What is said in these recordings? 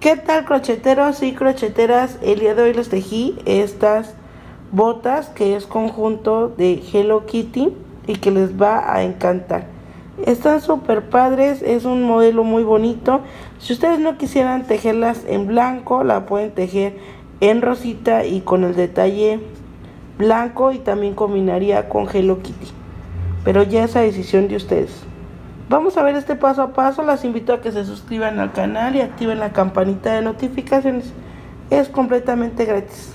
¿Qué tal crocheteros y crocheteras? El día de hoy les tejí estas botas que es conjunto de Hello Kitty y que les va a encantar. Están súper padres, es un modelo muy bonito. Si ustedes no quisieran tejerlas en blanco, la pueden tejer en rosita y con el detalle blanco y también combinaría con Hello Kitty. Pero ya es a decisión de ustedes. Vamos a ver este paso a paso. Las invito a que se suscriban al canal y activen la campanita de notificaciones. Es completamente gratis.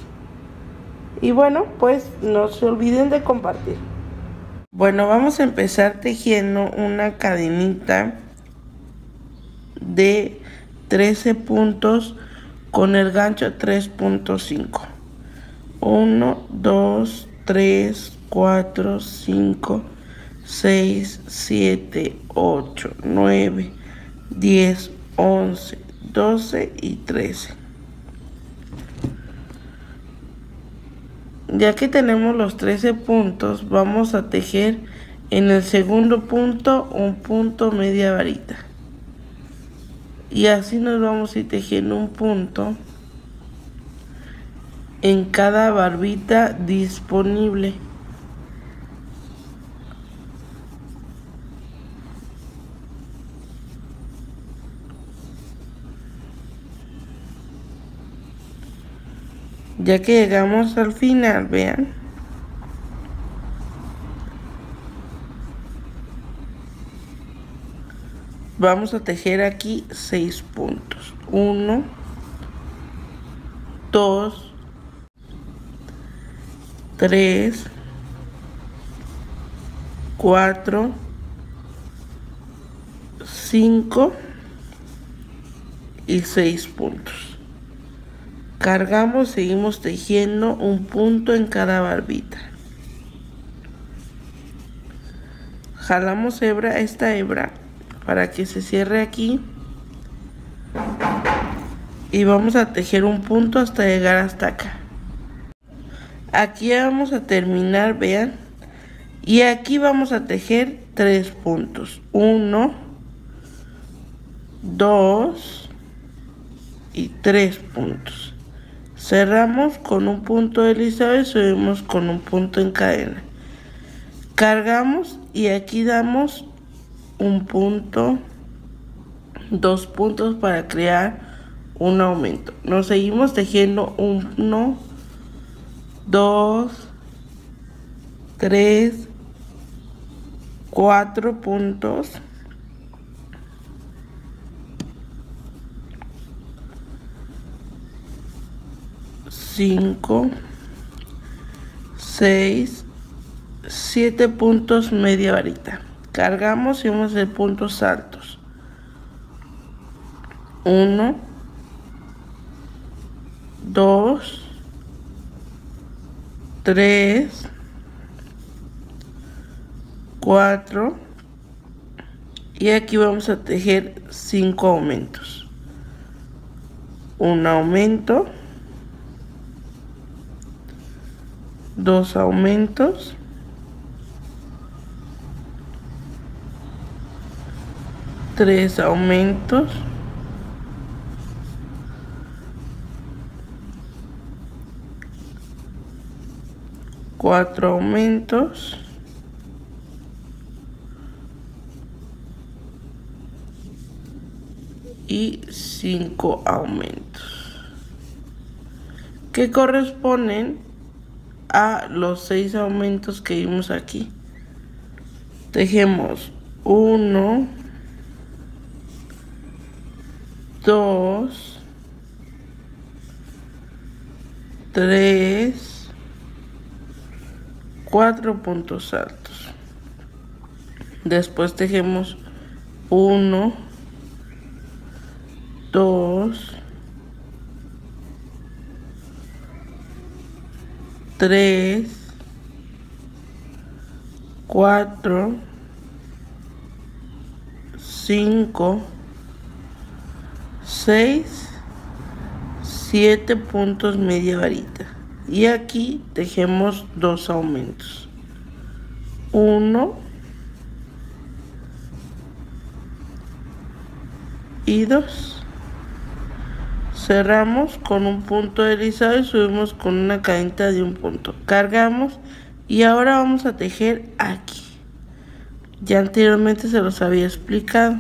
Y bueno, pues no se olviden de compartir. Bueno, vamos a empezar tejiendo una cadenita de 13 puntos con el gancho 3.5. 1, 2, 3, 4, 5, 6, 7, 8, 9, 10, 11, 12 y 13. Ya que tenemos los 13 puntos, vamos a tejer en el segundo punto un punto media varita. Y así nos vamos a ir tejiendo un punto en cada barbita disponible. Ya que llegamos al final, vean. Vamos a tejer aquí seis puntos. Uno, dos, tres, cuatro, cinco y seis puntos cargamos, seguimos tejiendo un punto en cada barbita. Jalamos hebra, esta hebra para que se cierre aquí. Y vamos a tejer un punto hasta llegar hasta acá. Aquí vamos a terminar, vean. Y aquí vamos a tejer tres puntos. Uno, dos y tres puntos. Cerramos con un punto deslizado y subimos con un punto en cadena. Cargamos y aquí damos un punto, dos puntos para crear un aumento. Nos seguimos tejiendo uno, dos, tres, cuatro puntos. 5, 6, 7 puntos media varita. Cargamos y vamos a hacer puntos altos. 1, 2, 3, 4 y aquí vamos a tejer 5 aumentos. Un aumento. Dos aumentos. Tres aumentos. Cuatro aumentos. Y cinco aumentos que corresponden a los seis aumentos que vimos aquí. Tejemos 1, 2, 3, 4 puntos altos. Después tejemos 1, 2, 3, 4, 5, 6, 7 puntos media varita. Y aquí tejemos dos aumentos. 1 y 2. Cerramos con un punto deslizado y subimos con una cadenita de un punto. Cargamos y ahora vamos a tejer aquí. Ya anteriormente se los había explicado.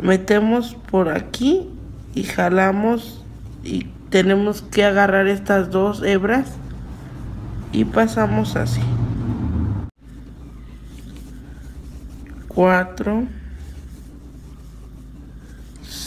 Metemos por aquí y jalamos y tenemos que agarrar estas dos hebras y pasamos así. 4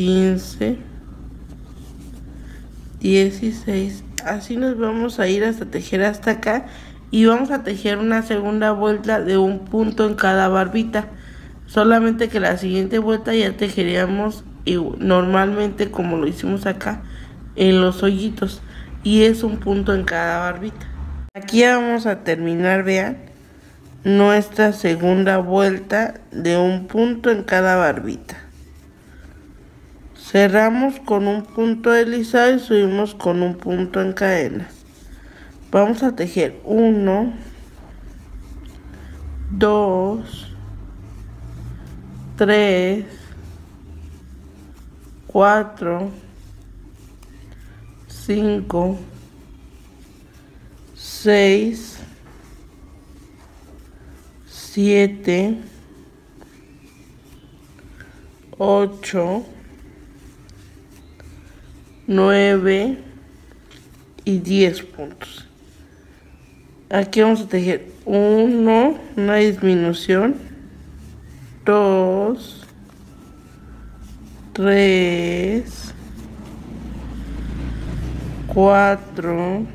15 16 así nos vamos a ir hasta tejer hasta acá y vamos a tejer una segunda vuelta de un punto en cada barbita. Solamente que la siguiente vuelta ya tejeríamos normalmente como lo hicimos acá en los hoyitos y es un punto en cada barbita. Aquí vamos a terminar vean nuestra segunda vuelta de un punto en cada barbita cerramos con un punto deslizado y subimos con un punto en cadena. Vamos a tejer 1 2 3 4 5 6 7 8 9 y 10 puntos. Aquí vamos a tejer 1 una disminución 2 3 4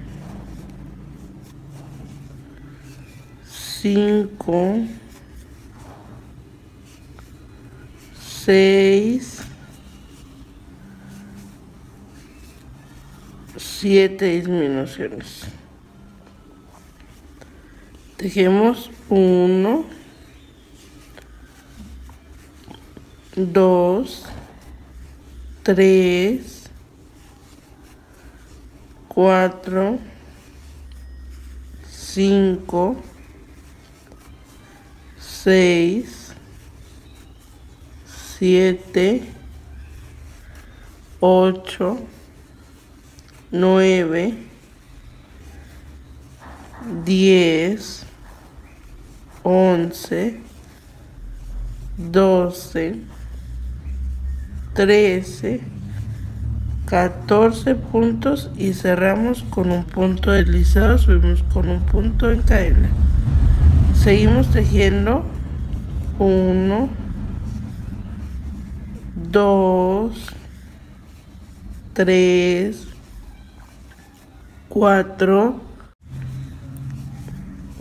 5 6 7 disminuciones. Tejemos 1 2 3 4 5 6 7 8 9 10 11 12 13 14 puntos y cerramos con un punto deslizado subimos con un punto en cadena. Seguimos tejiendo. 1 2 3 4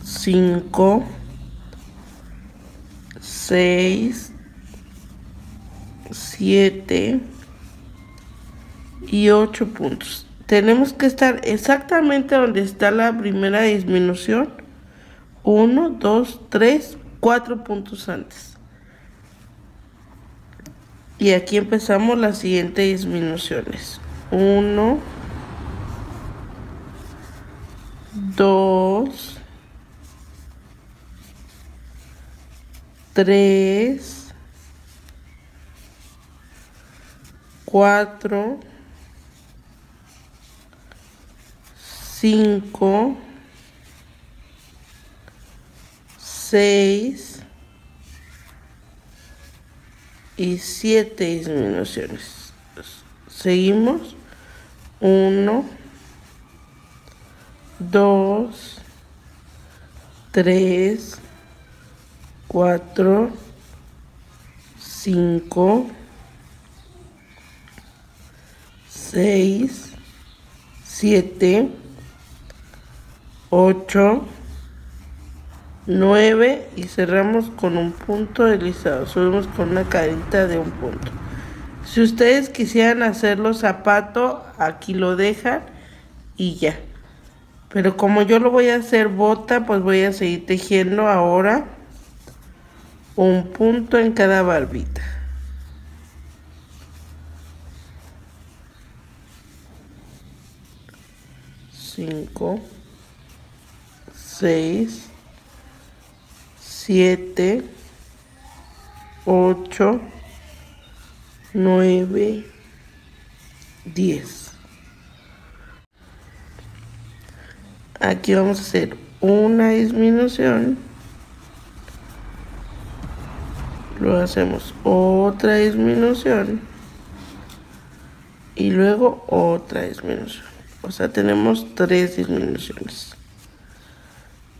5 6 7 y 8 puntos. Tenemos que estar exactamente donde está la primera disminución. 1, 2, 3, 4 puntos antes. Y aquí empezamos las siguientes disminuciones. 1, 2, 3, 4, 5, 6 y 7 disminuciones. Seguimos. 1, 2, 3, 4, 5, 6, 7, 8, 9 y cerramos con un punto deslizado. Subimos con una cadenita de un punto. Si ustedes quisieran hacerlo zapato, aquí lo dejan y ya. Pero como yo lo voy a hacer bota, pues voy a seguir tejiendo ahora un punto en cada barbita. Cinco, seis, siete, ocho, nueve, diez. Aquí vamos a hacer una disminución. Luego hacemos otra disminución. Y luego otra disminución. O sea, tenemos tres disminuciones.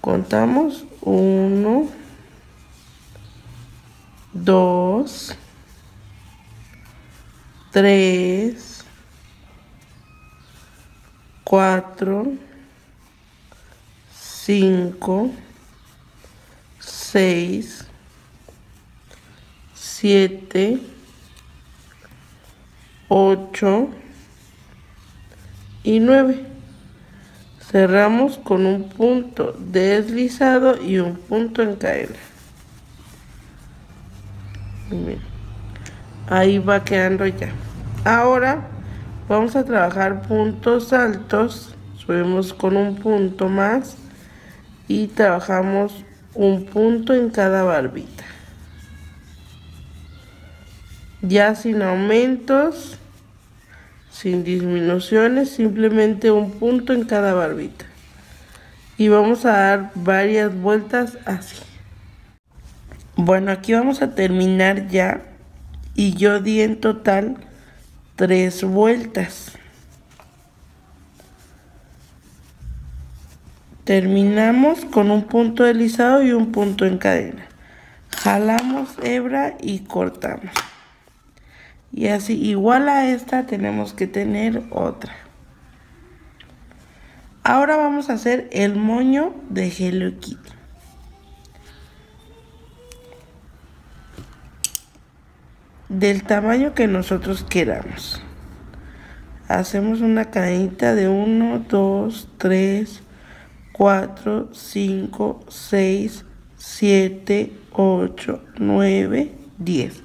Contamos uno, dos, tres, cuatro, cinco, seis, siete, ocho y nueve. Cerramos con un punto deslizado y un punto en cadena. Ahí va quedando ya. Ahora vamos a trabajar puntos altos. Subimos con un punto más y trabajamos un punto en cada barbita. Ya sin aumentos, sin disminuciones, simplemente un punto en cada barbita. Y vamos a dar varias vueltas así. Bueno, aquí vamos a terminar ya y yo di en total tres vueltas. Terminamos con un punto deslizado y un punto en cadena. Jalamos hebra y cortamos. Y así, igual a esta, tenemos que tener otra. Ahora vamos a hacer el moño de Hello Kitty. Del tamaño que nosotros queramos. Hacemos una cadenita de 1, 2, 3, 4, 5, 6, 7, 8, 9, 10.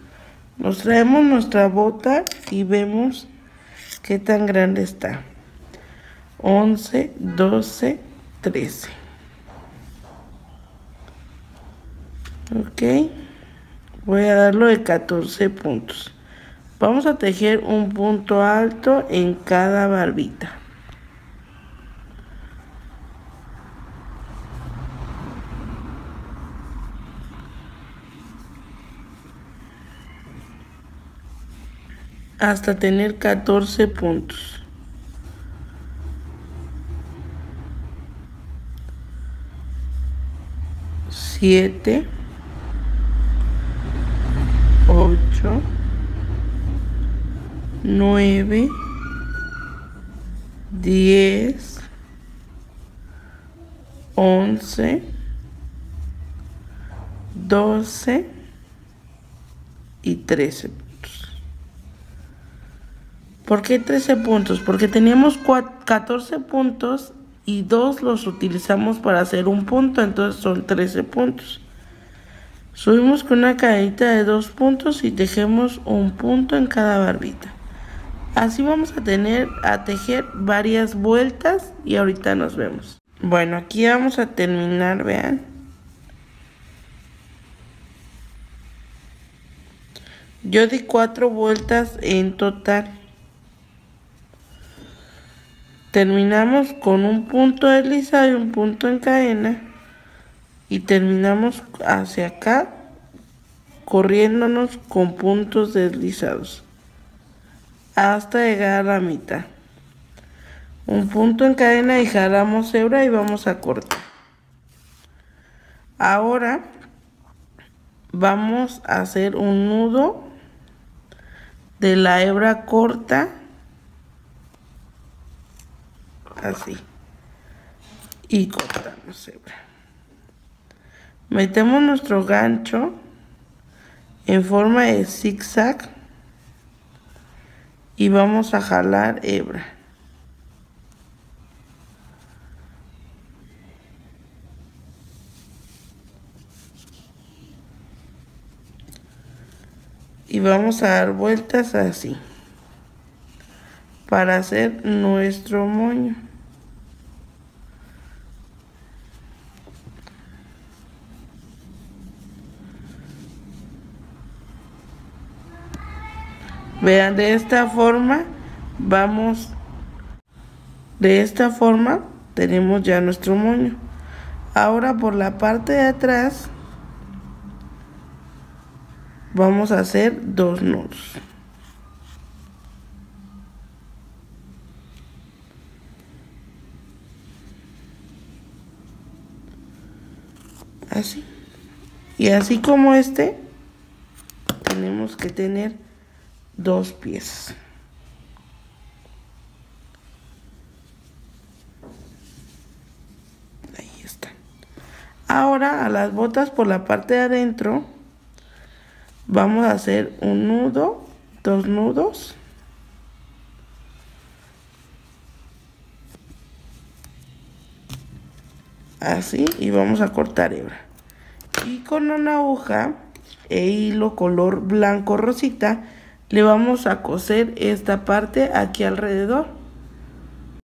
Nos traemos nuestra bota y vemos qué tan grande está. 11, 12, 13. Ok. Voy a darlo de 14 puntos. Vamos a tejer un punto alto en cada barbita. Hasta tener 14 puntos. Siete, ocho, nueve, diez, once, doce. Y trece. ¿Por qué 13 puntos? Porque teníamos 14 puntos y dos los utilizamos para hacer un punto, entonces son 13 puntos. Subimos con una cadenita de dos puntos y tejemos un punto en cada barbita. Así vamos a tener a tejer varias vueltas y ahorita nos vemos. Bueno, aquí vamos a terminar, vean. Yo di cuatro vueltas en total. Terminamos con un punto deslizado y un punto en cadena. Y terminamos hacia acá corriéndonos con puntos deslizados hasta llegar a la mitad. Un punto en cadena y jalamos hebra y vamos a cortar. Ahora vamos a hacer un nudo de la hebra corta así y cortamos hebra metemos nuestro gancho en forma de zigzag y vamos a jalar hebra. Y vamos a dar vueltas así para hacer nuestro moño. Vean, de esta forma vamos, de esta forma tenemos ya nuestro moño. Ahora por la parte de atrás vamos a hacer dos nudos. Así. Y así como este, tenemos que tener dos piezas. Ahí están. Ahora a las botas por la parte de adentro vamos a hacer un nudo, dos nudos. Así y vamos a cortar hebra. Y con una aguja e hilo color blanco rosita le vamos a coser esta parte aquí alrededor.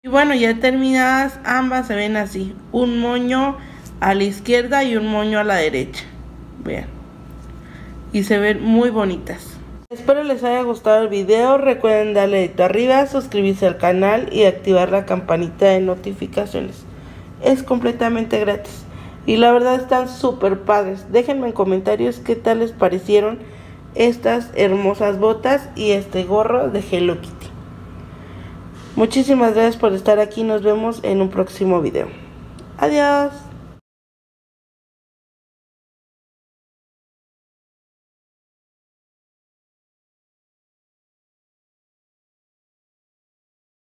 Y bueno ya terminadas ambas se ven así un moño a la izquierda y un moño a la derecha. Vean. Y se ven muy bonitas. Espero les haya gustado el video, recuerden darle dedito arriba, suscribirse al canal y activar la campanita de notificaciones. Es completamente gratis. Y la verdad están súper padres. Déjenme en comentarios qué tal les parecieron estas hermosas botas y este gorro de Hello Kitty. Muchísimas gracias por estar aquí. Nos vemos en un próximo video. Adiós.